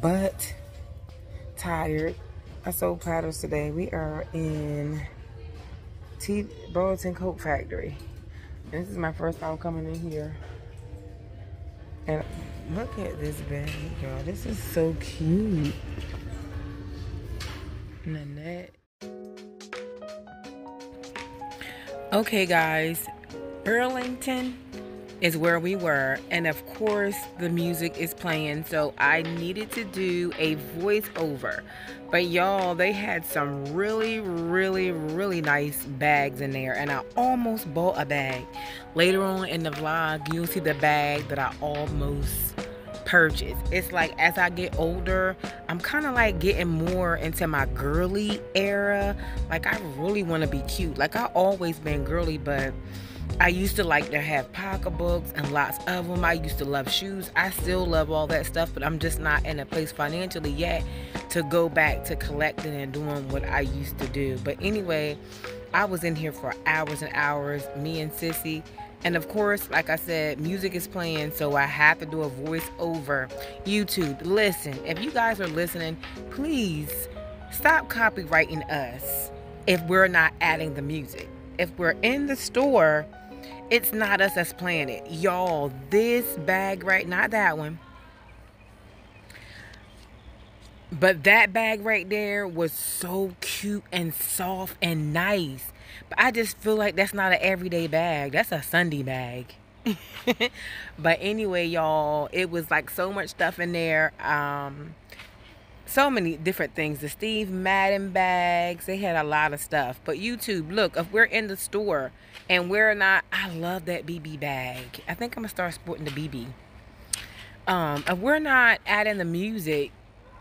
but tired. I sold platters today. We are in T Burlington Coat Factory. And this is my first time coming in here. And look at this bag, y'all. This is so cute. Nanette. Okay, guys. Burlington is where we were and of course the music is playing so I needed to do a voiceover. But y'all they had some really really really nice bags in there and I almost bought a bag. Later on in the vlog you'll see the bag that I almost purchased. It's like as I get older I'm kind of like getting more into my girly era. Like I really want to be cute. Like I always been girly but I used to like to have pocketbooks and lots of them. I used to love shoes. I still love all that stuff, but I'm just not in a place financially yet to go back to collecting and doing what I used to do. But anyway, I was in here for hours and hours, me and Sissy. And of course, like I said, music is playing, so I have to do a voice over. YouTube, listen, if you guys are listening, please stop copywriting us if we're not adding the music. If we're in the store, it's not us that's playing it. Y'all, this bag right, not that one. But that bag right there was so cute and soft and nice. But I just feel like that's not an everyday bag. That's a Sunday bag. but anyway, y'all, it was like so much stuff in there. Um, so many different things. The Steve Madden bags, they had a lot of stuff. But YouTube, look, if we're in the store and we're not, I love that bebe bag. I think I'm gonna start sporting the bebe. Um, if we're not adding the music,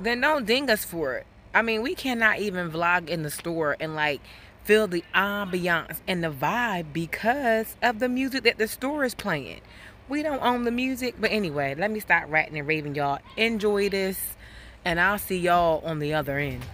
then don't ding us for it. I mean, we cannot even vlog in the store and like feel the ambiance and the vibe because of the music that the store is playing. We don't own the music, but anyway, let me stop ratting and raving, y'all. Enjoy this and I'll see y'all on the other end.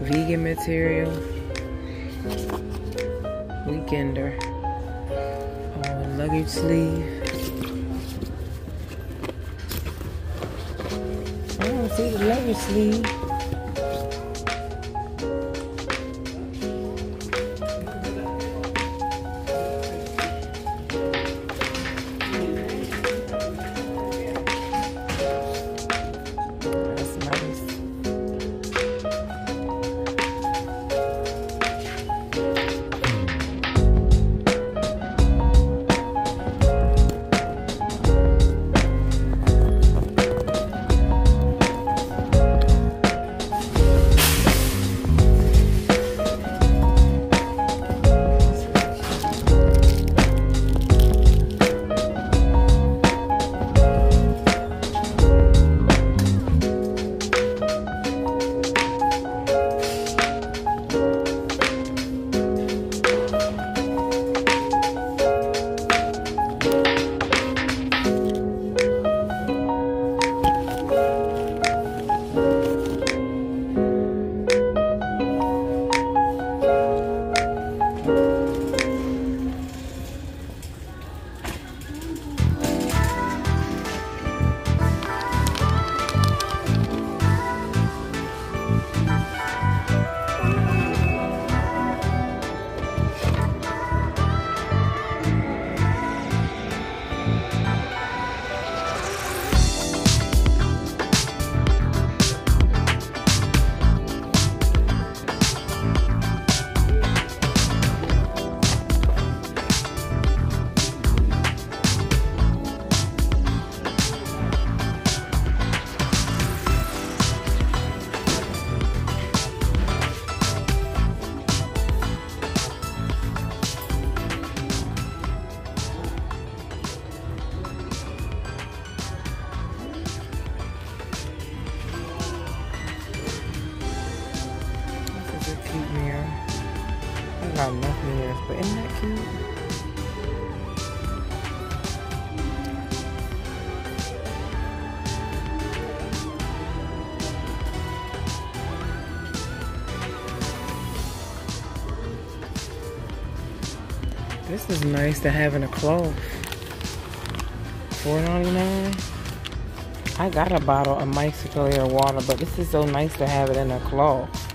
Vegan material. Weekender. Oh, luggage sleeve. I don't see the luggage sleeve. This is nice to have in a cloth. $4.99. I got a bottle of micellar water, but this is so nice to have it in a cloth.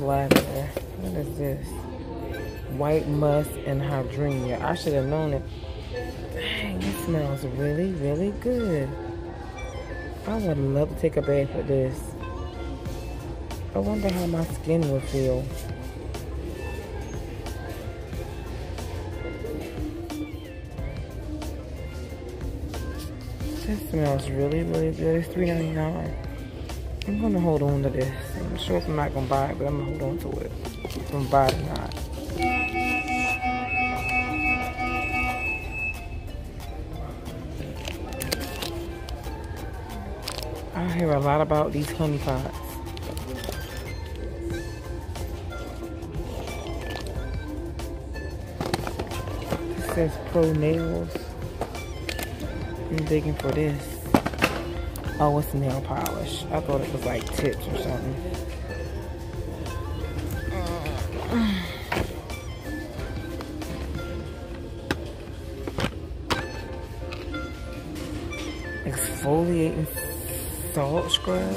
Lavender. What is this? White musk and hydrangea. I should have known it. Dang, it smells really, really good. I would love to take a bath with this. I wonder how my skin would feel. This smells really, really good. It's $3.99. I'm gonna hold on to this. I'm sure if I'm not gonna buy it, but I'm gonna hold on to it. If I'm buy it or not. I hear a lot about these honey pots. It says Pro Nails. I'm digging for this. Oh, it's nail polish. I thought it was like tips or something. Mm. Exfoliating salt scrub.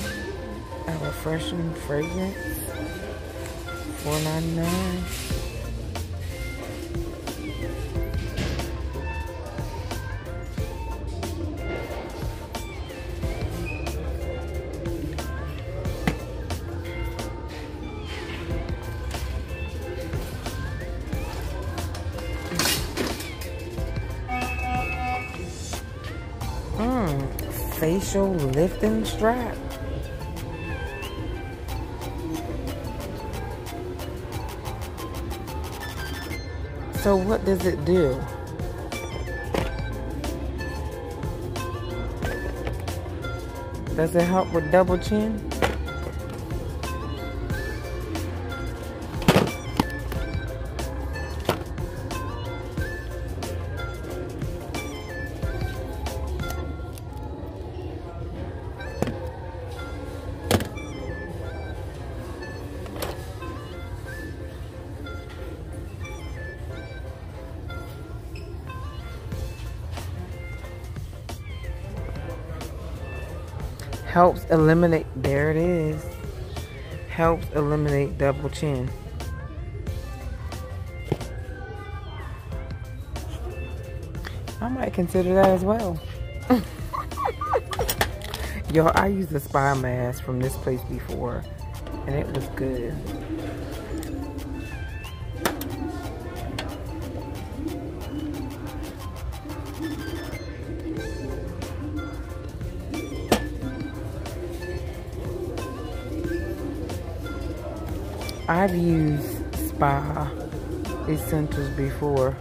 A refreshing fragrance. $4.99. facial lifting strap. So what does it do? Does it help with double chin? Helps eliminate there it is helps eliminate double chin I might consider that as well Yo, I used a spy mask from this place before and it was good. I've used spa essentials before.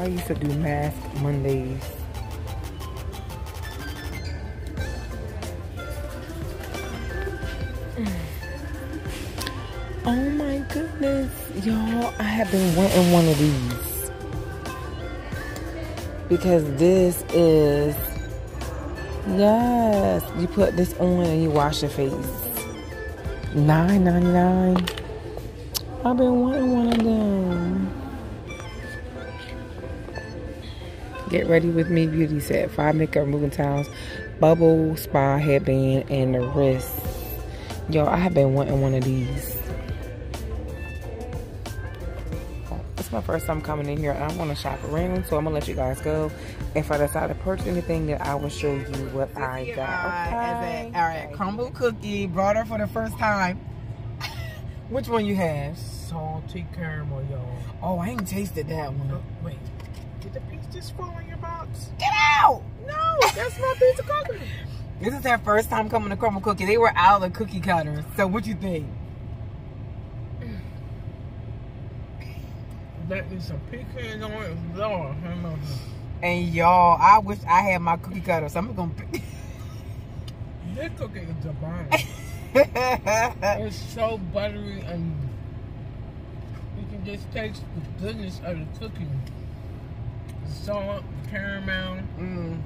I used to do mask Mondays. Oh my goodness, y'all, I have been wanting one of these. Because this is, yes, you put this on and you wash your face. Nine ninety nine. I've been wanting one of them. Get ready with me beauty set. Five makeup removing towels, bubble spa headband, and the wrist. Yo, I have been wanting one of these. It's my first time coming in here. I want to shop around, so I'm gonna let you guys go. If I decide to purchase anything, then I will show you what I got. Okay. All right, Crumbl cookie. Brought her for the first time. Which one you have? Salty caramel, y'all. Oh, I ain't tasted that one. Oh, wait. Did the piece just fall in your box? Get out! No, that's my piece of cookie. This is their first time coming to Crumbl cookie. They were out of the cookie cutters. So what you think? That is some pecans on it. Lord. And y'all, I wish I had my cookie cutter. So I'm gonna pick. This cookie is bomb. it's so buttery and you can just taste the goodness of the cookie. Salt, caramel. mm,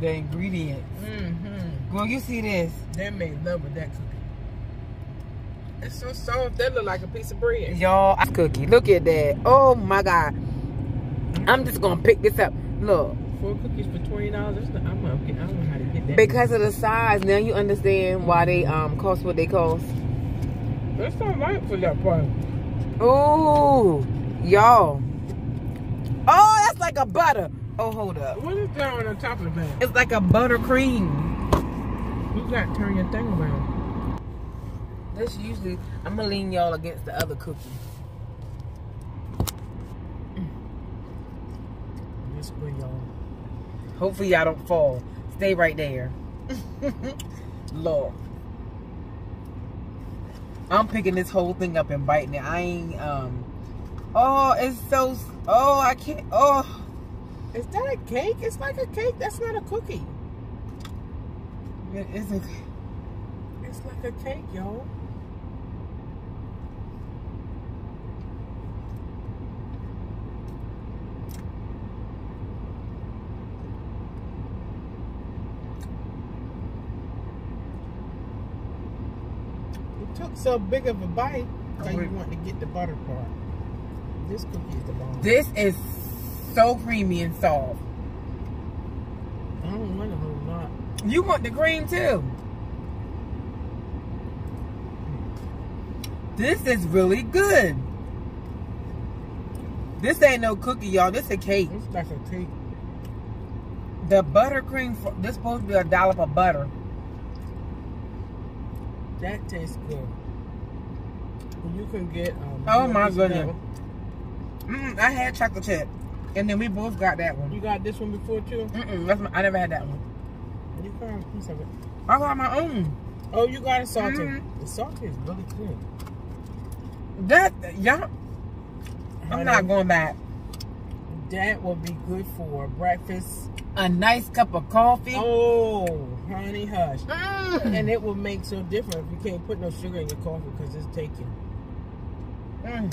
the ingredients. Mm-hmm. Well, you see this. They made love with that cookie. It's so soft. That look like a piece of bread. Y'all, cookie. Look at that. Oh my God. I'm just gonna pick this up. Look. Four cookies for twenty dollars. I'm gonna. I don't know how to get that. Because of the size, now you understand why they um cost what they cost. That's not right for that part. Ooh, y'all. Like a butter. Oh, hold up. What is that on top of the bag? It's like a buttercream. You got to turn your thing around. That's usually, I'm gonna lean y'all against the other cookie. This way, y'all. Hopefully y'all don't fall. Stay right there. Lord. I'm picking this whole thing up and biting it. I ain't, um, oh, it's so, oh, I can't, oh. Is that a cake? It's like a cake. That's not a cookie. It isn't. It's like a cake, y'all. It took so big of a bite that you want to get the butter part. This cookie is the bomb. This is so creamy and soft. I don't want a whole lot. You want the cream too. This is really good. This ain't no cookie, y'all. This a cake. It's like a cake. The buttercream, this supposed to be a dollop of butter. That tastes good. You can get. Um, Oh, my this goodness. Mm, I had chocolate chip, and then we both got that one. You got this one before too. Mm-mm, that's my, I never had that one. You a piece of it. I got my own. Oh, you got it salted. Mhm. The salted is really good. That y'all, I'm not going back. That would be good for breakfast, a nice cup of coffee. Oh, honey hush. Mm. And it will make so different if you can't put no sugar in your coffee because it's taken. Mm.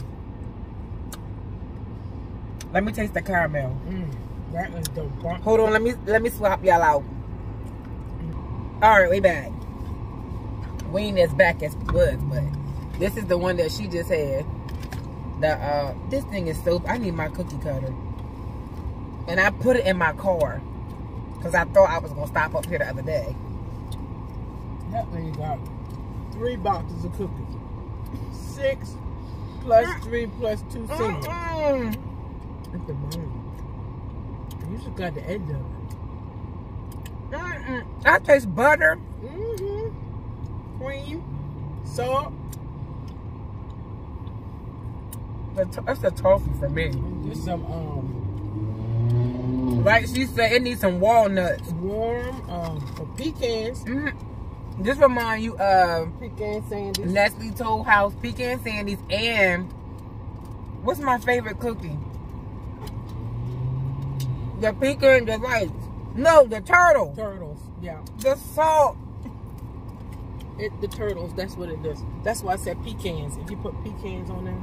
Let me taste the caramel. Mm, that is the bomb. Hold on, let me let me swap y'all out. All right, we back. We ain't as back as we was, but this is the one that she just had. The uh, this thing is so. I need my cookie cutter, and I put it in my car because I thought I was gonna stop up here the other day. That thing got three boxes of cookies. Six plus three plus two singles. Mm-mm. At the bottom. You just got the edge of it. Mm-mm. I taste butter. Mm-hmm. Cream, salt, That's a toffee for me. just some um Like she said, it needs some walnuts. warm um for pecans. Mm. This remind you of Pecan sandies. Nestle Toll House pecan sandies and what's my favorite cookie? The pecan delights. No, the turtle. Turtles. Yeah. The salt. It the turtles, that's what it does. That's why I said pecans. If you put pecans on there.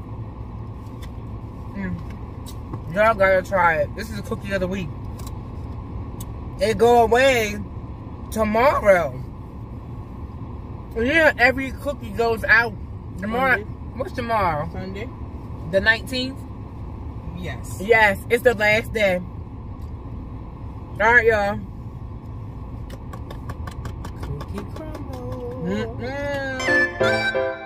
Mm. Y'all gotta try it. This is a cookie of the week. It go away tomorrow. Yeah, every cookie goes out tomorrow. Monday. What's tomorrow? Sunday? The 19th? Yes. Yes, it's the last day. All right, y'all. Cookie crumble. Mm-mm.